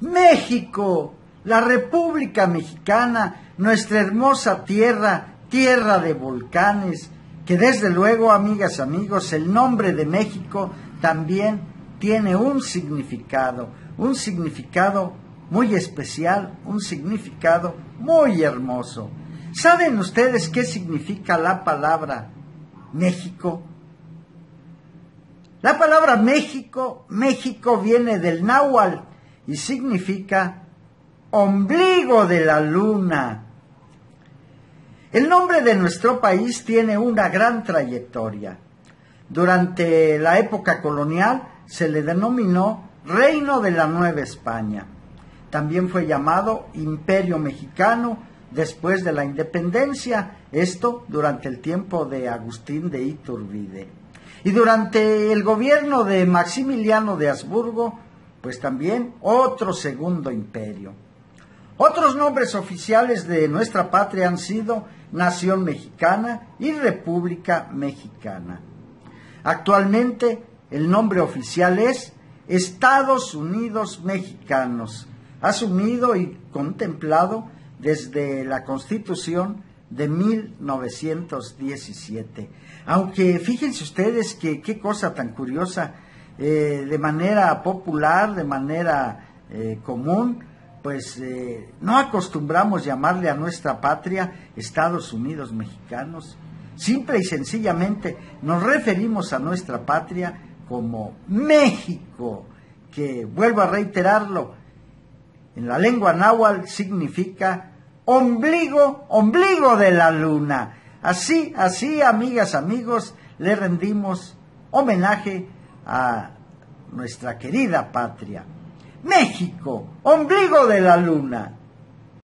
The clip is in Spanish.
México, la República Mexicana, nuestra hermosa tierra, tierra de volcanes, que desde luego, amigas, amigos, el nombre de México también tiene un significado, un significado muy especial, un significado muy hermoso. ¿Saben ustedes qué significa la palabra México? La palabra México, México viene del náhuatl y significa ombligo de la luna. El nombre de nuestro país tiene una gran trayectoria. Durante la época colonial se le denominó Reino de la Nueva España. También fue llamado Imperio Mexicano después de la independencia, esto durante el tiempo de Agustín de Iturbide. Y durante el gobierno de Maximiliano de Habsburgo, pues también otro segundo imperio. Otros nombres oficiales de nuestra patria han sido Nación Mexicana y República Mexicana. Actualmente el nombre oficial es Estados Unidos Mexicanos, asumido y contemplado desde la Constitución de 1917. Aunque fíjense ustedes que qué cosa tan curiosa, eh, de manera popular, de manera eh, común, pues eh, no acostumbramos llamarle a nuestra patria Estados Unidos Mexicanos. Simple y sencillamente nos referimos a nuestra patria como México, que vuelvo a reiterarlo, en la lengua náhuatl significa ombligo, ombligo de la luna. Así, así, amigas, amigos, le rendimos homenaje a nuestra querida patria. México, ombligo de la luna.